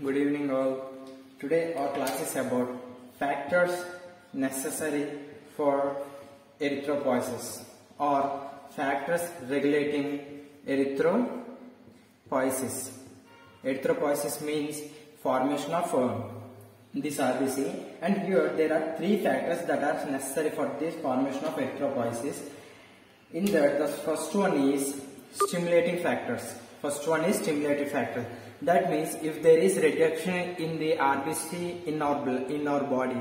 Good evening all. Today our class is about factors necessary for erythropoiesis or factors regulating erythropoiesis. Erythropoiesis means formation of uh, this RBC and here there are three factors that are necessary for this formation of erythropoiesis. In that the first one is stimulating factors. First one is stimulating factor. That means if there is reduction in the RBC in our in our body,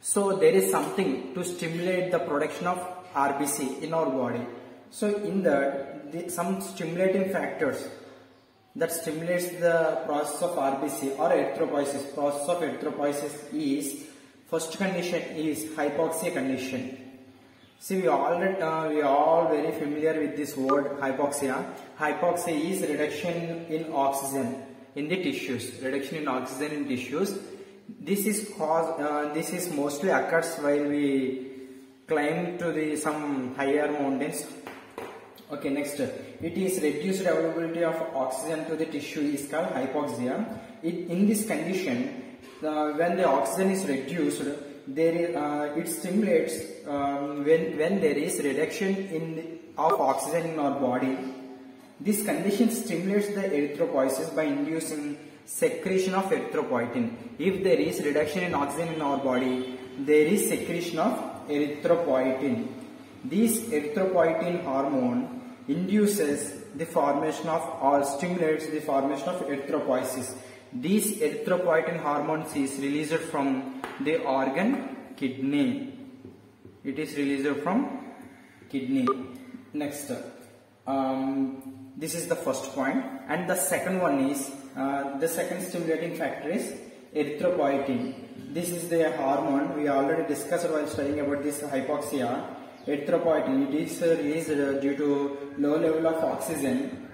so there is something to stimulate the production of RBC in our body. So in that the, some stimulating factors that stimulates the process of RBC or erythropoiesis. Process of erythropoiesis is first condition is hypoxia condition. See, we already uh, we are all very familiar with this word hypoxia. Hypoxia is reduction in oxygen in the tissues. Reduction in oxygen in tissues. This is cause. Uh, this is mostly occurs while we climb to the some higher mountains. Okay, next. It is reduced availability of oxygen to the tissue is called hypoxia. It, in this condition, uh, when the oxygen is reduced, there uh, it stimulates um, when when there is reduction in of oxygen in our body. This condition stimulates the erythropoiesis by inducing secretion of erythropoietin. If there is reduction in oxygen in our body, there is secretion of erythropoietin. This erythropoietin hormone induces the formation of or stimulates the formation of erythropoiesis. This erythropoietin hormone is released from the organ kidney. It is released from kidney. Next, um, this is the first point, and the second one is uh, the second stimulating factor is erythropoietin. This is the hormone we already discussed while studying about this hypoxia. Erythropoietin it is released uh, due to low level of oxygen.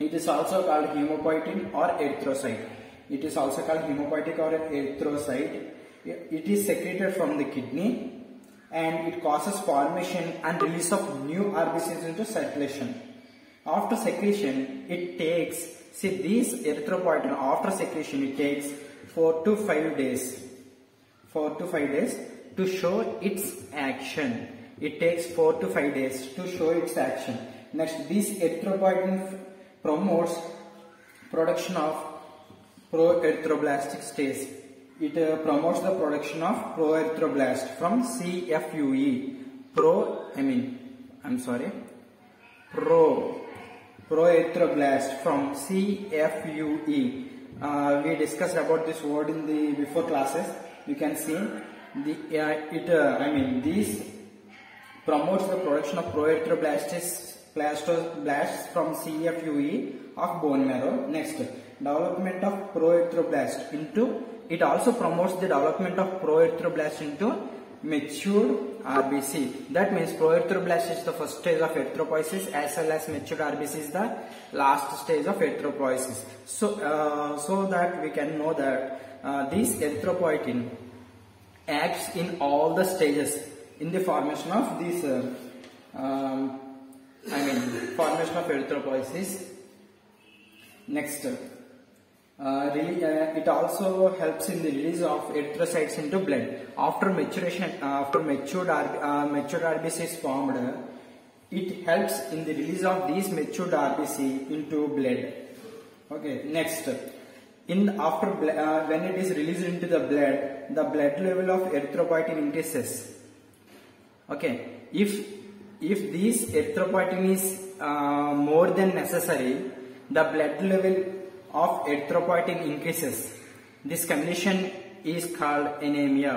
It is also called hemopoietin or erythrocyte. It is also called hemopoietic or erythrocyte. It is secreted from the kidney and it causes formation and release of new RBCs into circulation. After secretion, it takes, see these erythropoietin after secretion it takes 4 to 5 days, 4 to 5 days to show its action. It takes 4 to 5 days to show its action. Next, this erythropoietin promotes production of pro-erythroblastic stage. It uh, promotes the production of pro-erythroblast from CFUE. Pro, I mean, I'm sorry, pro, pro-erythroblast from CFUE. Uh, we discussed about this word in the before classes. You can see the uh, it. Uh, I mean, this promotes the production of pro-erythroblasts blasts from CFUE of bone marrow. Next, development of pro-erythroblast into it also promotes the development of pro-erythroblast into mature RBC. That means pro-erythroblast is the first stage of erythropoiesis as well as mature RBC is the last stage of erythropoiesis. So, uh, so that we can know that uh, this erythropoietin acts in all the stages in the formation of this, uh, um, I mean, formation of erythropoiesis. Next. Uh, uh, it also helps in the release of erythrocytes into blood. After maturation, uh, after matured, uh, matured RBC is formed, it helps in the release of these matured RBC into blood. Okay, next. In after uh, when it is released into the blood, the blood level of erythropoietin increases. Okay, if if this erythropoietin is uh, more than necessary, the blood level of erythropoietin increases. This condition is called anemia.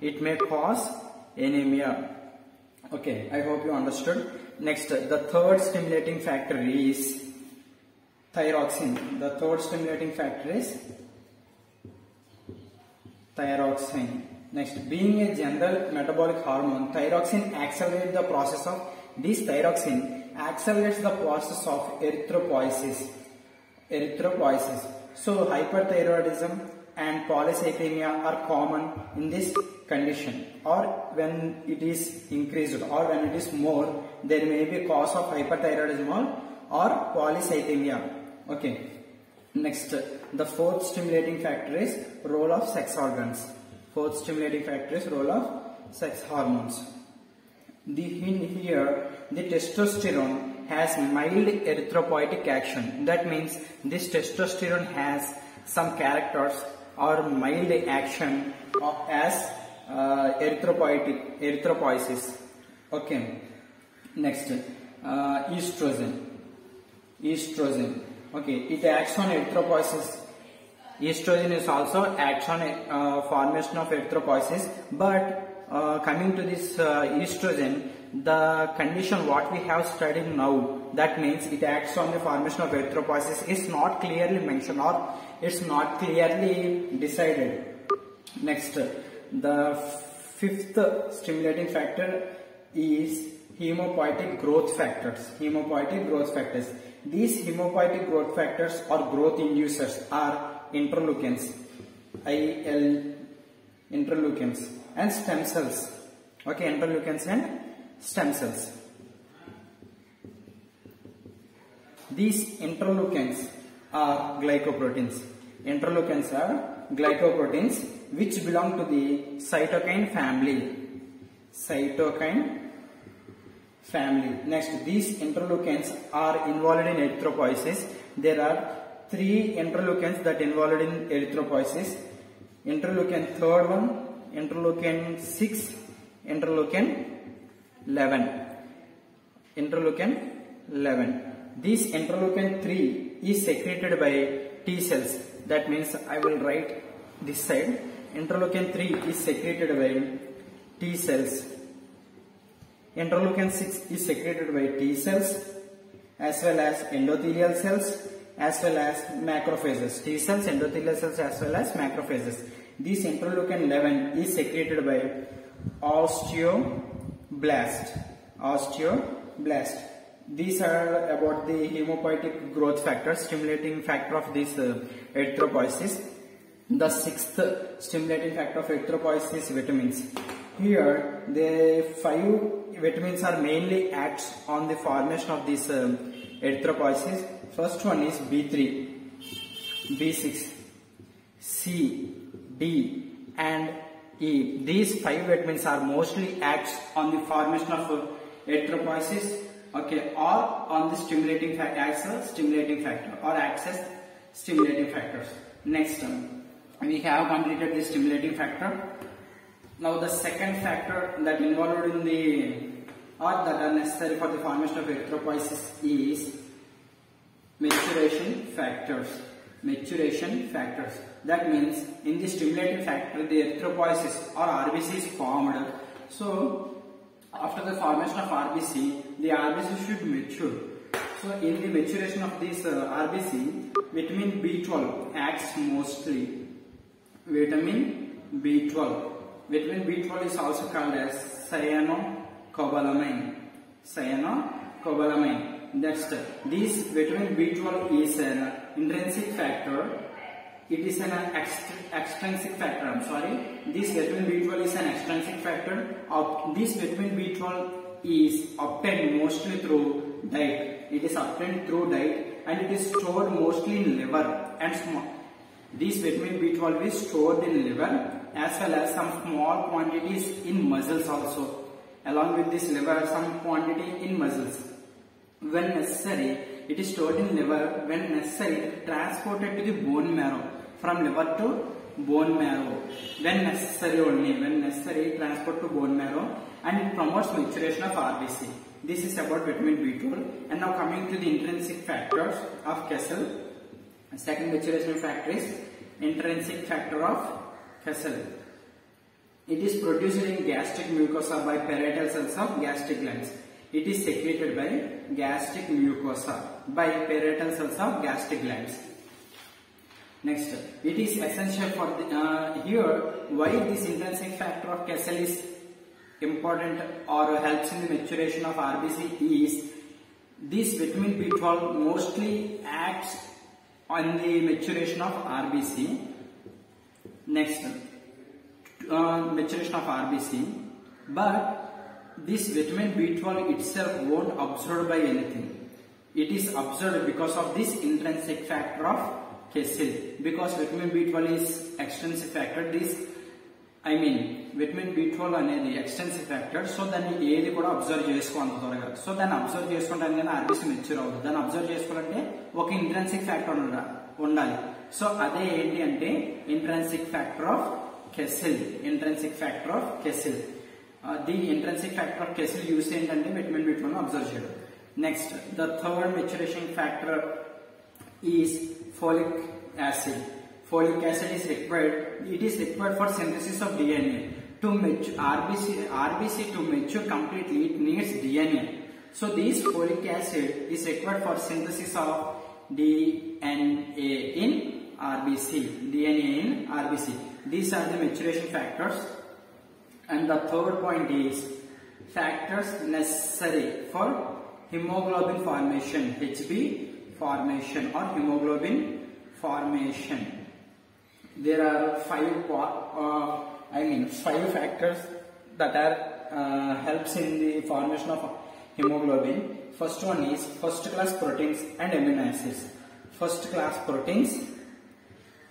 It may cause anemia. Okay, I hope you understood. Next, the third stimulating factor is thyroxine. The third stimulating factor is thyroxine. Next, being a general metabolic hormone, thyroxine accelerates the process of this thyroxine accelerates the process of erythropoiesis erythropoiesis. So hyperthyroidism and polycythemia are common in this condition or when it is increased or when it is more there may be cause of hyperthyroidism or, polycythemia. Okay. Next The fourth stimulating factor is role of sex organs. Fourth stimulating factor is role of sex hormones. The in here the testosterone has mild erythropoietic action. That means this testosterone has some characters or mild action as uh, erythropoietic erythropoiesis. Okay. Next, uh, estrogen. Estrogen. Okay, it acts on erythropoiesis. Estrogen is also acts on uh, formation of erythropoiesis. But uh, coming to this uh, estrogen, the condition what we have studied now, that means it acts on the formation of erythropoiesis is not clearly mentioned or it's not clearly decided. Next, the fifth stimulating factor is hemopoietic growth factors. Hemopoietic growth factors. These hemopoietic growth factors or growth inducers are interleukins, IL interleukins and stem cells. Okay, interleukins and stem cells. These interleukins are glycoproteins. Interleukins are glycoproteins which belong to the cytokine family. Cytokine family. Next, these interleukins are involved in erythropoiesis. There are three interleukins that involved in erythropoiesis. Interleukin third one, interleukin 6, interleukin 11. Interleukin 11. This interleukin 3 is secreted by T cells. That means I will write this side. Interleukin 3 is secreted by T cells. Interleukin 6 is secreted by T cells as well as endothelial cells as well as macrophages. T cells, endothelial cells as well as macrophages. This interleukin 11 is secreted by osteoblast. Osteoblast. These are about the hemopoietic growth factor, stimulating factor of this uh, erythropoiesis. The sixth stimulating factor of erythropoiesis vitamins. Here, the five vitamins are mainly acts on the formation of this uh, erythropoiesis. First one is B3, B6, C, D and These five vitamins are mostly acts on the formation of erythropoiesis okay or on the stimulating factor as a stimulating factor or acts as stimulating factors. Next um, we have completed the stimulating factor. Now the second factor that involved in the or that are necessary for the formation of erythropoiesis is maturation factors. Maturation factors. That means in the stimulating factor the erythropoiesis or RBC is formed. So after the formation of RBC, the RBC should mature. So in the maturation of this uh, RBC, vitamin B12 acts mostly. Vitamin B12. Vitamin B12 is also called as cyanocobalamin. Cyanocobalamin. That's the, this vitamin B12 is an intrinsic factor. It is an extrinsic factor. I'm sorry. This vitamin B12 is an extrinsic factor. Of this vitamin B12 is obtained mostly through diet. It is obtained through diet and it is stored mostly in liver and small. This vitamin B12 is stored in liver as well as some small quantities in muscles also. Along with this liver, some quantity in muscles. When necessary, it is stored in liver. When necessary, transported to the bone marrow. From liver to bone marrow. When necessary only. When necessary, transport to bone marrow. And it promotes maturation of RBC. This is about vitamin B12. And now coming to the intrinsic factors of Kessel. Second maturation factor is intrinsic factor of Kessel. It is produced in gastric mucosa by parietal cells of gastric glands. It is secreted by gastric mucosa by parietal cells of gastric glands. Next, it is essential for the, uh, here why this intrinsic factor of Kessel is important or helps in the maturation of RBC is this vitamin B12 mostly acts on the maturation of RBC. Next, uh, maturation of RBC, but this vitamin B12 itself won't absorb by anything. It is observed because of this intrinsic factor of Kessil because vitamin B12 is extrinsic factor. This I mean vitamin B twelve అనేది extensive factor so దాన్ని ఏది కూడా observe చేసుకో అంత త్వరగా. So దాన్ని observe చేసుకుంటాను కానీ ఆర్బీసీ మెచ్యూర్ అవుతుంది దాన్ని అబ్జర్వ్ చేసుకోవాలంటే ఒక ఇంట్రెన్సిక్ ఫ్యాక్టర్ ఉండాలి. సో అదే ఏంటి అంటే intrinsic factor of Castle intrinsic factor of Castle the intrinsic factor of Castle use ఏంటంటే విటమిన్ బి ట్వెల్వ్ అబ్జర్వ్ చేయడం. Next, the third maturation factor is folic acid. Folic acid is required, it is required for synthesis of DNA. To mature, RBC, RBC to mature completely, it needs DNA. So this folic acid is required for synthesis of DNA in RBC. DNA in RBC. These are the maturation factors. And the third point is factors necessary for hemoglobin formation hb formation or hemoglobin formation there are five uh, I mean five factors that are uh, helps in the formation of hemoglobin. First one is first class proteins and amino acids. First class proteins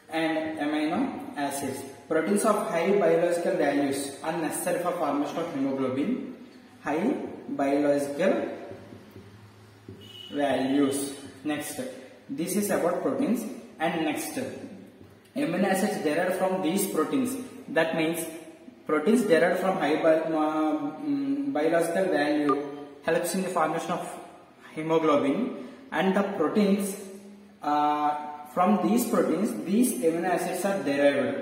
and amino acids. Proteins of high biological values are necessary for formation of hemoglobin. High biological values. Next, this is about proteins and next amino acids derived from these proteins. That means proteins derived from high bi um, biological value helps in the formation of hemoglobin and the proteins uh, from these proteins these amino acids are derived.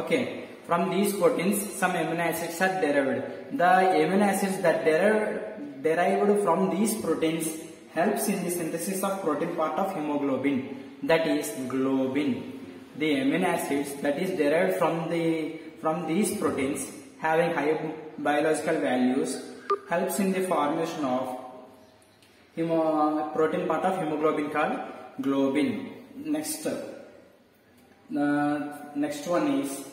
Okay, from these proteins some amino acids are derived. The amino acids that derived, derived from these proteins helps in the synthesis of protein part of hemoglobin that is globin the amino acids that is derived from the from these proteins having high biological values helps in the formation of hemo, protein part of hemoglobin called globin. Next, uh, next one is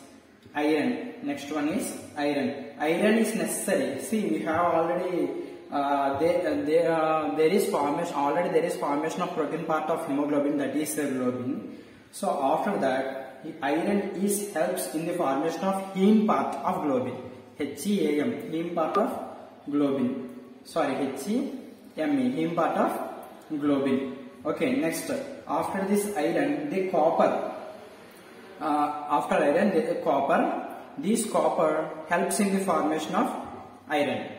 iron. Next one is iron. Iron is necessary. See, we have already uh, there, there, uh, there is formation already there is formation of protein part of hemoglobin that is globin. So after that, iron is helps in the formation of heme part of globin. HEAM, heme part of globin. Sorry, HEME, heme part of globin. Okay, next. After this iron, the copper. Uh, after iron, the copper. This copper helps in the formation of iron.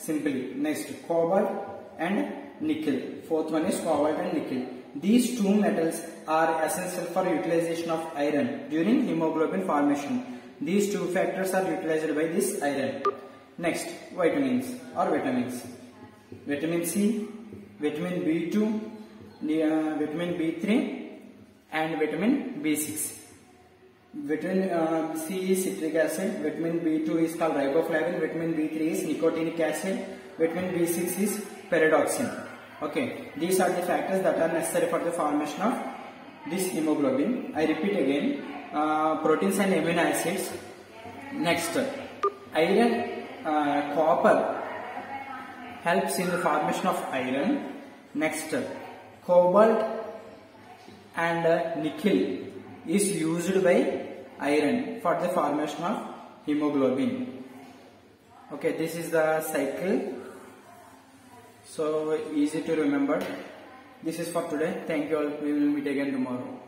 Simply. Next, cobalt and nickel. Fourth one is cobalt and nickel. These two metals are essential for utilization of iron during hemoglobin formation. These two factors are utilized by this iron. Next, vitamins or vitamins. Vitamin C, vitamin B2, uh, vitamin B3 and vitamin B6. Vitamin uh, C is citric acid, vitamin B2 is called riboflavin, vitamin B3 is nicotinic acid, vitamin B6 is pyridoxine. Okay, these are the factors that are necessary for the formation of this hemoglobin. I repeat again, uh, proteins and amino acids. Next, iron, uh, copper helps in the formation of iron. Next, cobalt and uh, nickel is used by iron for the formation of hemoglobin. Okay, this is the cycle. So easy to remember. This is for today. Thank you all. We will meet again tomorrow